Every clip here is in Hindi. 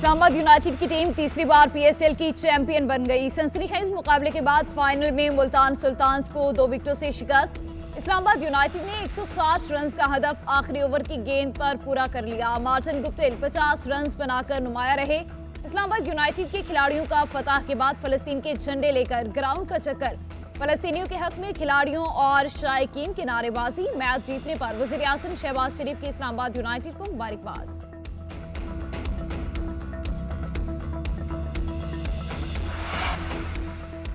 इस्लामाबाद यूनाइटेड की टीम तीसरी बार पीएसएल की चैंपियन बन गई। सनसनीखेज मुकाबले के बाद फाइनल में मुल्तान सुल्तान को दो विकेटों से शिकस्त। इस्लामाबाद यूनाइटेड ने 160 रन का हदफ आखिरी ओवर की गेंद पर पूरा कर लिया। मार्टिन गुप्तिल 50 रन बनाकर नुमाया रहे। इस्लामाबाद यूनाइटेड के खिलाड़ियों का फतह के बाद फलस्तीन के झंडे लेकर ग्राउंड का चक्कर। फलस्तीनियों के हक में खिलाड़ियों और शायकीन की नारेबाजी मैच जीतने पर वज़ीर आज़म शहबाज शरीफ की इस्लामाबाद यूनाइटेड को मुबारकबाद।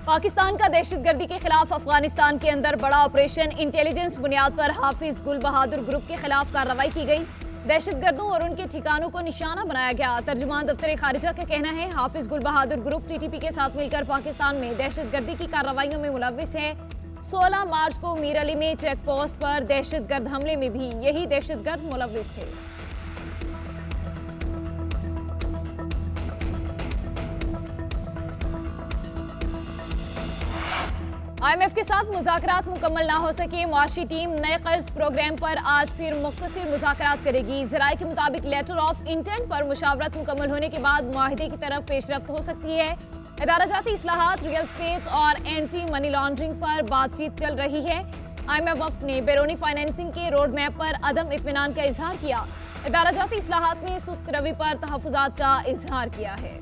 पाकिस्तान का दहशतगर्दी के खिलाफ अफ़गानिस्तान के अंदर बड़ा ऑपरेशन। इंटेलिजेंस बुनियाद पर हाफिज गुल बहादुर ग्रुप के खिलाफ कार्रवाई की गई। दहशतगर्दों और उनके ठिकानों को निशाना बनाया गया। तर्जुमान दफ्तर खारिजा का कहना है, हाफिज गुल बहादुर ग्रुप टीटीपी के साथ मिलकर पाकिस्तान में दहशतगर्दी की कार्रवाइयों में मुलविस है। 16 मार्च को मीर अली में चेक पोस्ट पर दहशतगर्द हमले में भी यही दहशतगर्द मुलविस थे। आईएमएफ के साथ मुजाकरात मुकम्मल ना हो सके। मुआशी टीम नए कर्ज प्रोग्राम पर आज फिर मुख्तर मुजाकरात करेगी। जराये के मुताबिक लेटर ऑफ़ इंटेंट पर मुशावरत मुकम्मल होने के बाद माहदे की तरफ़ पेशरफ हो सकती है। अदारा जाती असलाहत रियल स्टेट और एंटी मनी लॉन्ड्रिंग पर बातचीत चल रही है। आईएमएफ वक्त ने बैरूनी फाइनेंसिंग के रोड मैप पर अदम इतमान का इजहार किया। अदारा जाती असलाहत ने सुस्त रवि पर तहफात का इजहार किया है।